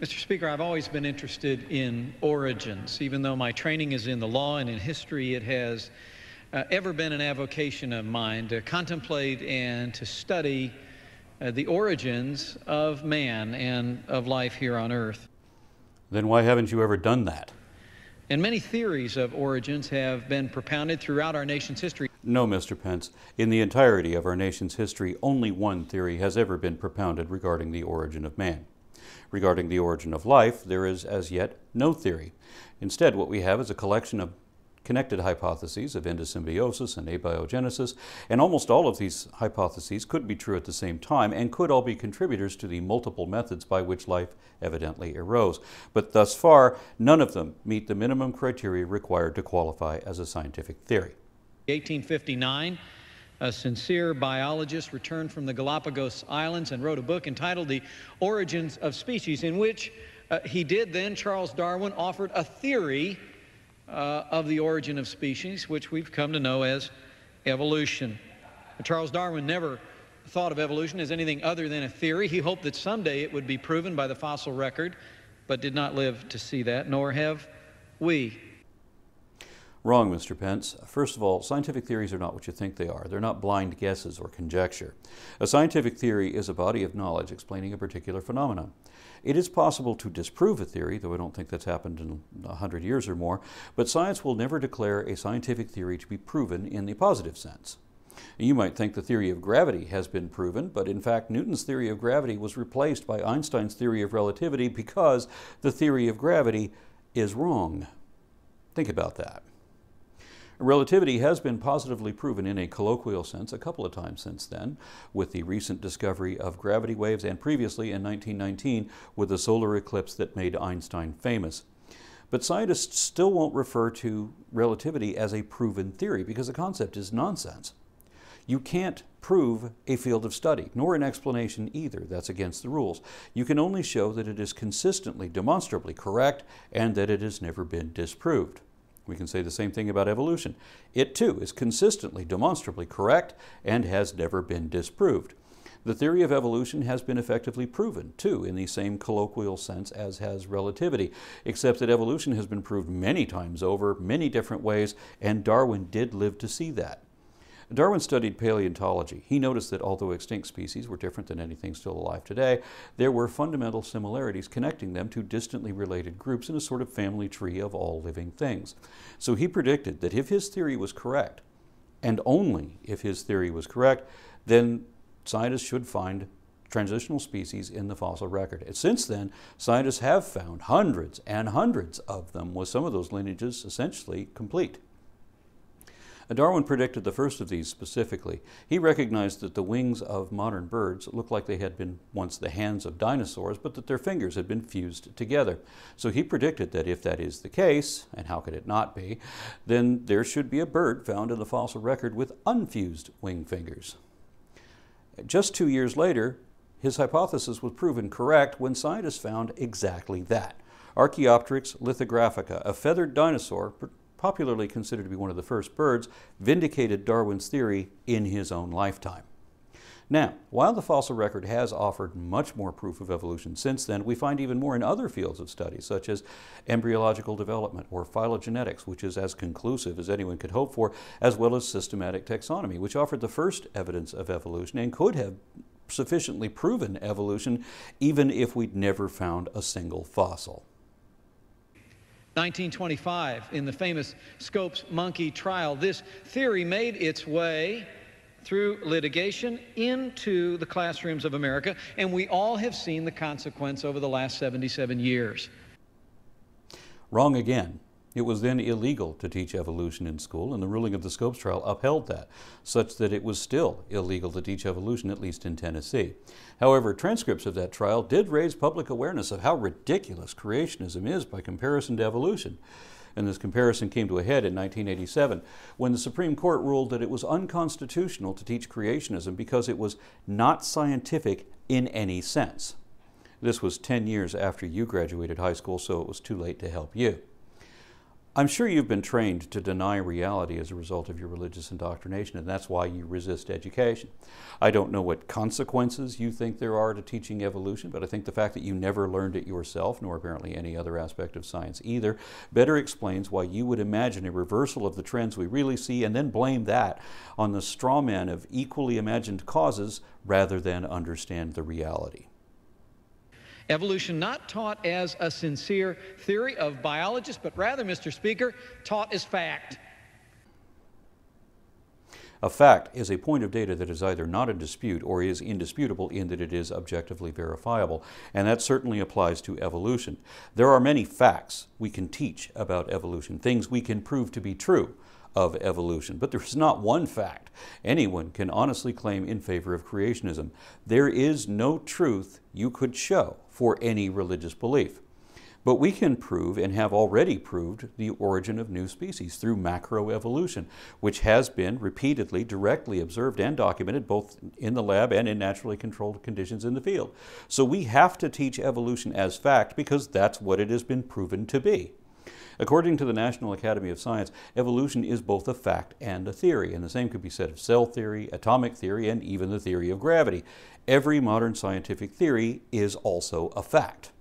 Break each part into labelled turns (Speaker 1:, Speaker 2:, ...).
Speaker 1: Mr. Speaker, I've always been interested in origins. Even though my training is in the law and in history, it has uh, ever been an avocation of mine to contemplate and to study uh, the origins of man and of life here on earth.
Speaker 2: Then why haven't you ever done that?
Speaker 1: And many theories of origins have been propounded throughout our nation's history.
Speaker 2: No, Mr. Pence. In the entirety of our nation's history, only one theory has ever been propounded regarding the origin of man. Regarding the origin of life, there is as yet no theory. Instead, what we have is a collection of connected hypotheses of endosymbiosis and abiogenesis, and almost all of these hypotheses could be true at the same time and could all be contributors to the multiple methods by which life evidently arose. But thus far, none of them meet the minimum criteria required to qualify as a scientific theory.
Speaker 1: 1859, a sincere biologist returned from the Galapagos Islands and wrote a book entitled The Origins of Species, in which uh, he did then, Charles Darwin, offered a theory uh, of the origin of species, which we've come to know as evolution. Charles Darwin never thought of evolution as anything other than a theory. He hoped that someday it would be proven by the fossil record, but did not live to see that, nor have we.
Speaker 2: Wrong, Mr. Pence. First of all, scientific theories are not what you think they are. They're not blind guesses or conjecture. A scientific theory is a body of knowledge explaining a particular phenomenon. It is possible to disprove a theory, though I don't think that's happened in a hundred years or more, but science will never declare a scientific theory to be proven in the positive sense. You might think the theory of gravity has been proven, but in fact, Newton's theory of gravity was replaced by Einstein's theory of relativity because the theory of gravity is wrong. Think about that. Relativity has been positively proven in a colloquial sense a couple of times since then, with the recent discovery of gravity waves and previously in 1919 with the solar eclipse that made Einstein famous. But scientists still won't refer to relativity as a proven theory because the concept is nonsense. You can't prove a field of study, nor an explanation either. That's against the rules. You can only show that it is consistently, demonstrably correct and that it has never been disproved. We can say the same thing about evolution. It too is consistently, demonstrably correct and has never been disproved. The theory of evolution has been effectively proven, too, in the same colloquial sense as has relativity, except that evolution has been proved many times over, many different ways, and Darwin did live to see that. Darwin studied paleontology. He noticed that although extinct species were different than anything still alive today, there were fundamental similarities connecting them to distantly related groups in a sort of family tree of all living things. So he predicted that if his theory was correct, and only if his theory was correct, then scientists should find transitional species in the fossil record. And since then, scientists have found hundreds and hundreds of them, with some of those lineages essentially complete. Darwin predicted the first of these specifically. He recognized that the wings of modern birds looked like they had been once the hands of dinosaurs, but that their fingers had been fused together. So he predicted that if that is the case, and how could it not be, then there should be a bird found in the fossil record with unfused wing fingers. Just two years later, his hypothesis was proven correct when scientists found exactly that. Archaeopteryx lithographica, a feathered dinosaur popularly considered to be one of the first birds, vindicated Darwin's theory in his own lifetime. Now, while the fossil record has offered much more proof of evolution since then, we find even more in other fields of study, such as embryological development or phylogenetics, which is as conclusive as anyone could hope for, as well as systematic taxonomy, which offered the first evidence of evolution and could have sufficiently proven evolution even if we'd never found a single fossil.
Speaker 1: 1925, in the famous Scopes monkey trial, this theory made its way through litigation into the classrooms of America, and we all have seen the consequence over the last 77 years.
Speaker 2: Wrong again. It was then illegal to teach evolution in school, and the ruling of the Scopes trial upheld that, such that it was still illegal to teach evolution, at least in Tennessee. However, transcripts of that trial did raise public awareness of how ridiculous creationism is by comparison to evolution. And this comparison came to a head in 1987 when the Supreme Court ruled that it was unconstitutional to teach creationism because it was not scientific in any sense. This was 10 years after you graduated high school, so it was too late to help you. I'm sure you've been trained to deny reality as a result of your religious indoctrination, and that's why you resist education. I don't know what consequences you think there are to teaching evolution, but I think the fact that you never learned it yourself, nor apparently any other aspect of science either, better explains why you would imagine a reversal of the trends we really see and then blame that on the straw man of equally imagined causes rather than understand the reality.
Speaker 1: Evolution not taught as a sincere theory of biologists, but rather, Mr. Speaker, taught as fact.
Speaker 2: A fact is a point of data that is either not in dispute or is indisputable in that it is objectively verifiable, and that certainly applies to evolution. There are many facts we can teach about evolution, things we can prove to be true of evolution. But there's not one fact anyone can honestly claim in favor of creationism. There is no truth you could show for any religious belief. But we can prove and have already proved the origin of new species through macroevolution, which has been repeatedly directly observed and documented both in the lab and in naturally controlled conditions in the field. So we have to teach evolution as fact because that's what it has been proven to be. According to the National Academy of Science, evolution is both a fact and a theory, and the same could be said of cell theory, atomic theory, and even the theory of gravity. Every modern scientific theory is also a fact.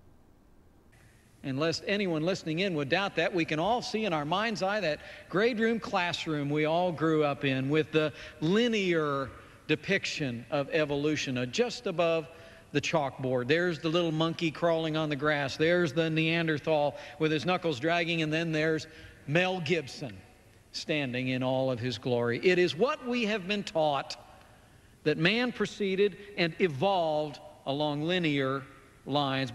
Speaker 1: And lest anyone listening in would doubt that, we can all see in our mind's eye that grade room classroom we all grew up in with the linear depiction of evolution uh, just above the chalkboard. There's the little monkey crawling on the grass. There's the Neanderthal with his knuckles dragging, and then there's Mel Gibson standing in all of his glory. It is what we have been taught that man proceeded and evolved along linear lines.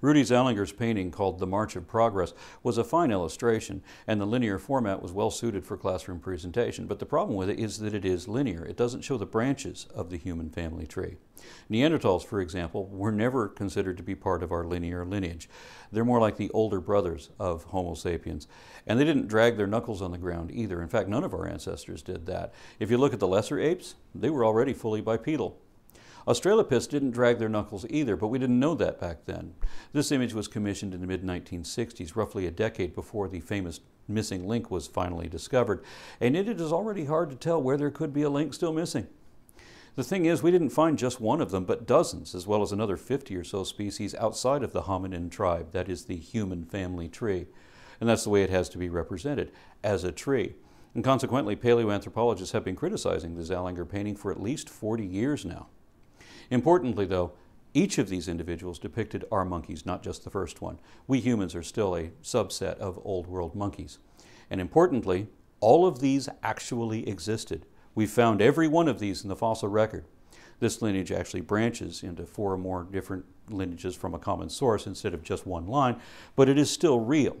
Speaker 2: Rudy Zallinger's painting called The March of Progress was a fine illustration, and the linear format was well suited for classroom presentation. But the problem with it is that it is linear. It doesn't show the branches of the human family tree. Neanderthals, for example, were never considered to be part of our linear lineage. They're more like the older brothers of Homo sapiens. And they didn't drag their knuckles on the ground either. In fact, none of our ancestors did that. If you look at the lesser apes, they were already fully bipedal. Australopiths didn't drag their knuckles either, but we didn't know that back then. This image was commissioned in the mid 1960s, roughly a decade before the famous missing link was finally discovered, and it is already hard to tell where there could be a link still missing. The thing is, we didn't find just one of them, but dozens, as well as another 50 or so species outside of the hominin tribe, that is the human family tree. And that's the way it has to be represented, as a tree. And consequently, paleoanthropologists have been criticizing the Zallinger painting for at least 40 years now. Importantly, though, each of these individuals depicted are monkeys, not just the first one. We humans are still a subset of Old World monkeys. And importantly, all of these actually existed. We found every one of these in the fossil record. This lineage actually branches into four or more different lineages from a common source instead of just one line, but it is still real.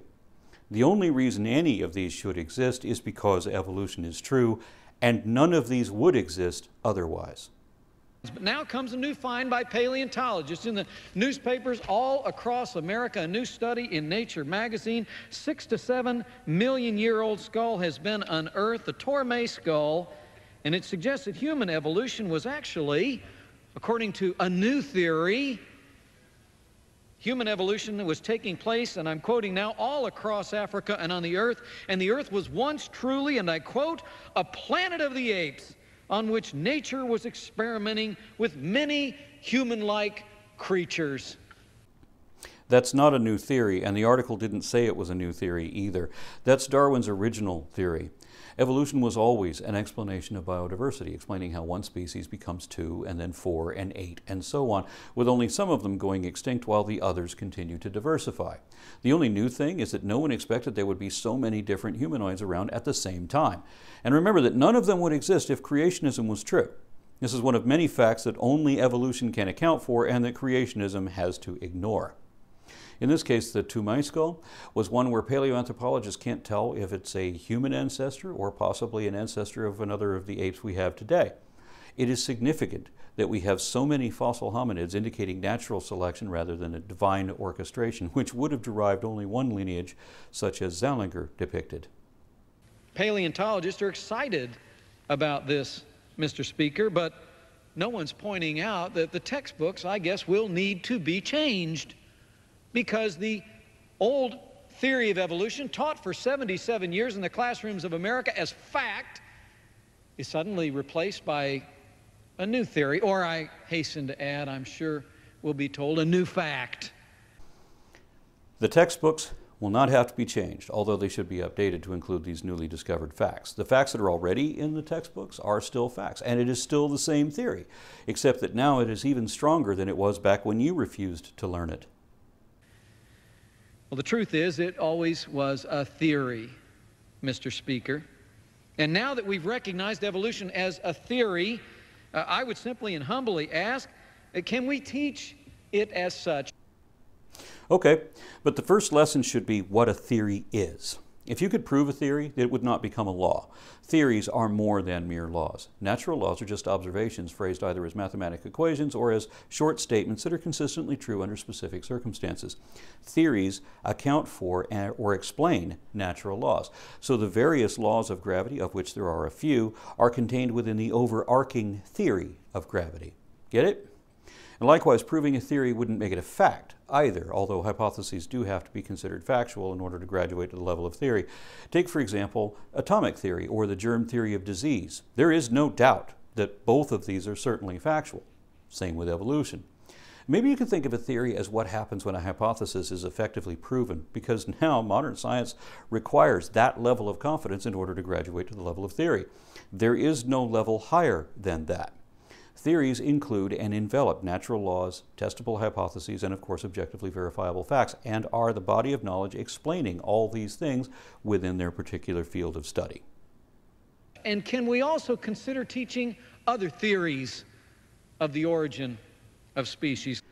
Speaker 2: The only reason any of these should exist is because evolution is true, and none of these would exist otherwise.
Speaker 1: But now comes a new find by paleontologists in the newspapers all across America. A new study in Nature magazine. Six to seven million year old skull has been unearthed, the Toumai skull, and it suggests that human evolution was actually, according to a new theory, human evolution was taking place, and I'm quoting now, all across Africa and on the earth. And the earth was once truly, and I quote, a planet of the apes on which nature was experimenting with many human like creatures.
Speaker 2: That's not a new theory, and the article didn't say it was a new theory either. That's Darwin's original theory. Evolution was always an explanation of biodiversity, explaining how one species becomes two, and then four, and eight, and so on, with only some of them going extinct while the others continue to diversify. The only new thing is that no one expected there would be so many different humanoids around at the same time. And remember that none of them would exist if creationism was true. This is one of many facts that only evolution can account for and that creationism has to ignore. In this case, the Toumai skull was one where paleoanthropologists can't tell if it's a human ancestor or possibly an ancestor of another of the apes we have today. It is significant that we have so many fossil hominids indicating natural selection rather than a divine orchestration, which would have derived only one lineage, such as Zallinger depicted.
Speaker 1: Paleontologists are excited about this, Mr. Speaker, but no one's pointing out that the textbooks, I guess, will need to be changed because the old theory of evolution, taught for 77 years in the classrooms of America as fact, is suddenly replaced by a new theory, or I hasten to add, I'm sure we'll be told, a new fact.
Speaker 2: The textbooks will not have to be changed, although they should be updated to include these newly discovered facts. The facts that are already in the textbooks are still facts, and it is still the same theory, except that now it is even stronger than it was back when you refused to learn it.
Speaker 1: Well, the truth is, it always was a theory, Mr. Speaker. And now that we've recognized evolution as a theory, uh, I would simply and humbly ask uh, can we teach it as such?
Speaker 2: Okay, but the first lesson should be what a theory is. If you could prove a theory, it would not become a law. Theories are more than mere laws. Natural laws are just observations phrased either as mathematical equations or as short statements that are consistently true under specific circumstances. Theories account for or explain natural laws. So the various laws of gravity, of which there are a few, are contained within the overarching theory of gravity. Get it? And likewise, proving a theory wouldn't make it a fact either, although hypotheses do have to be considered factual in order to graduate to the level of theory. Take, for example, atomic theory or the germ theory of disease. There is no doubt that both of these are certainly factual. Same with evolution. Maybe you can think of a theory as what happens when a hypothesis is effectively proven, because now modern science requires that level of confidence in order to graduate to the level of theory. There is no level higher than that. Theories include and envelop natural laws, testable hypotheses, and of course objectively verifiable facts, and are the body of knowledge explaining all these things within their particular field of study.
Speaker 1: And can we also consider teaching other theories of the origin of species?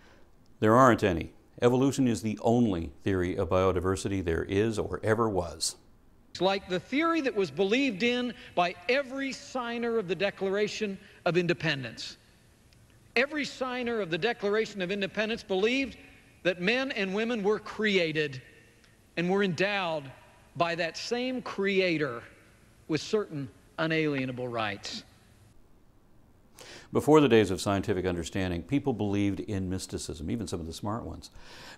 Speaker 2: There aren't any. Evolution is the only theory of biodiversity there is or ever was.
Speaker 1: Like the theory that was believed in by every signer of the Declaration of Independence. Every signer of the Declaration of Independence believed that men and women were created and were endowed by that same Creator with certain unalienable rights.
Speaker 2: Before the days of scientific understanding, people believed in mysticism, even some of the smart ones.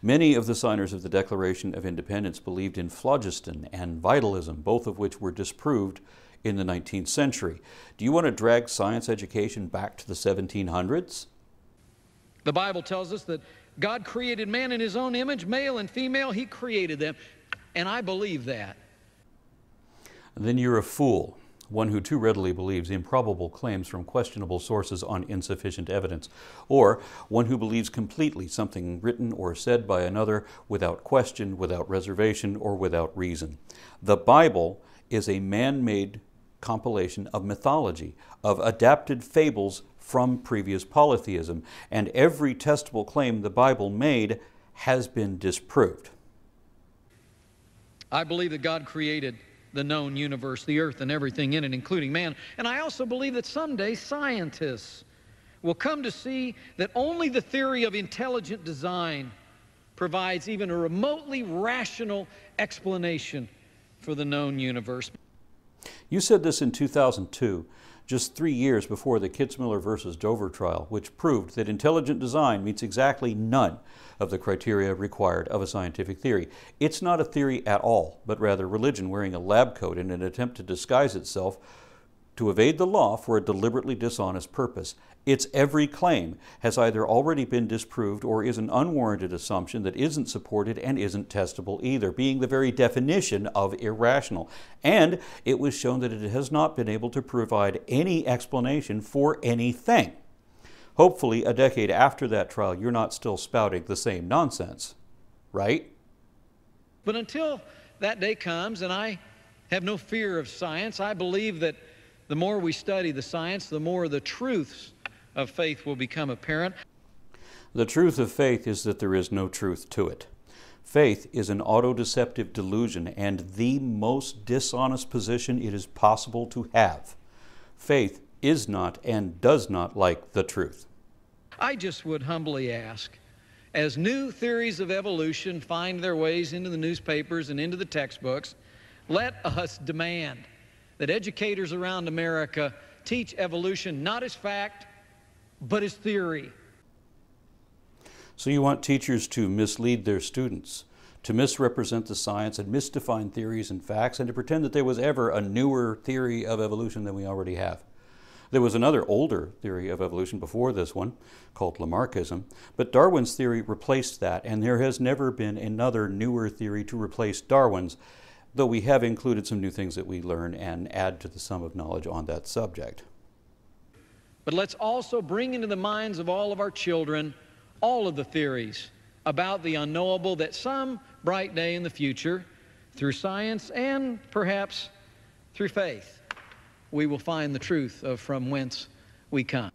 Speaker 2: Many of the signers of the Declaration of Independence believed in phlogiston and vitalism, both of which were disproved in the 19th century. Do you want to drag science education back to the 1700s?
Speaker 1: The Bible tells us that God created man in his own image, male and female, he created them. And I believe that.
Speaker 2: Then you're a fool, one who too readily believes improbable claims from questionable sources on insufficient evidence, or one who believes completely something written or said by another without question, without reservation, or without reason. The Bible is a man made compilation of mythology, of adapted fables from previous polytheism, and every testable claim the Bible made has been disproved.
Speaker 1: I believe that God created the known universe, the earth, and everything in it, including man. And I also believe that someday scientists will come to see that only the theory of intelligent design provides even a remotely rational explanation for the known universe.
Speaker 2: You said this in 2002, just three years before the Kitzmiller versus Dover trial, which proved that intelligent design meets exactly none of the criteria required of a scientific theory. It's not a theory at all, but rather religion wearing a lab coat in an attempt to disguise itself to evade the law for a deliberately dishonest purpose. Its every claim has either already been disproved or is an unwarranted assumption that isn't supported and isn't testable either, being the very definition of irrational. And it was shown that it has not been able to provide any explanation for anything. Hopefully, a decade after that trial, you're not still spouting the same nonsense, right?
Speaker 1: But until that day comes, and I have no fear of science, I believe that the more we study the science, the more the truths of faith will become apparent.
Speaker 2: The truth of faith is that there is no truth to it. Faith is an auto-deceptive delusion and the most dishonest position it is possible to have. Faith is not and does not like the truth.
Speaker 1: I just would humbly ask, as new theories of evolution find their ways into the newspapers and into the textbooks, let us demand that educators around America teach evolution not as fact, but as theory.
Speaker 2: So you want teachers to mislead their students, to misrepresent the science and misdefine theories and facts and to pretend that there was ever a newer theory of evolution than we already have. There was another older theory of evolution before this one, called Lamarckism, but Darwin's theory replaced that, and there has never been another newer theory to replace Darwin's, though we have included some new things that we learn and add to the sum of knowledge on that subject.
Speaker 1: But let's also bring into the minds of all of our children all of the theories about the unknowable that some bright day in the future, through science and perhaps through faith, we will find the truth of from whence we come.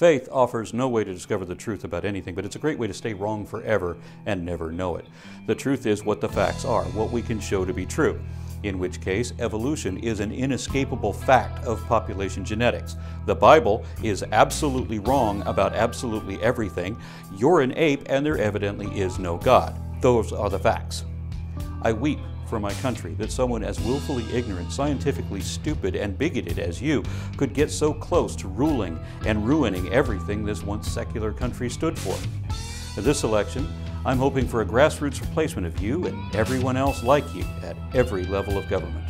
Speaker 2: Faith offers no way to discover the truth about anything, but it's a great way to stay wrong forever and never know it. The truth is what the facts are, what we can show to be true, in which case evolution is an inescapable fact of population genetics. The Bible is absolutely wrong about absolutely everything. You're an ape, and there evidently is no God. Those are the facts. I weep for my country that someone as willfully ignorant, scientifically stupid, and bigoted as you could get so close to ruling and ruining everything this once secular country stood for. For this election, I'm hoping for a grassroots replacement of you and everyone else like you at every level of government.